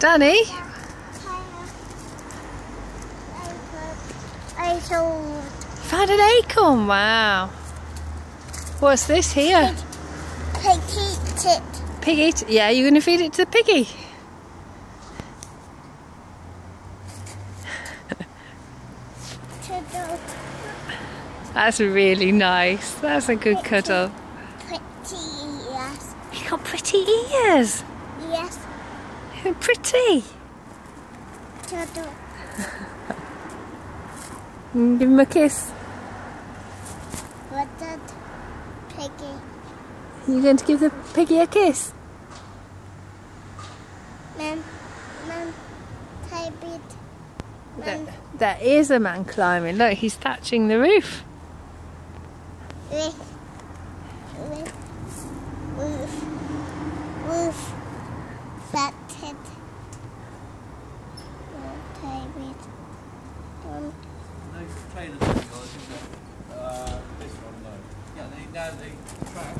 Danny? I told Found an acorn, wow. What's this here? Pig eat it. Pig eat? Yeah, you're going to feed it to the piggy? That's really nice. That's a good cuddle. pretty ears. You got pretty ears. Yes. Pretty. Mm, Give him a kiss. what the piggy. You're going to give the piggy a kiss? Man, man, type it. There, there is a man climbing. Look, he's thatching the roof, play the uh, this one, though. Yeah, they, now they track.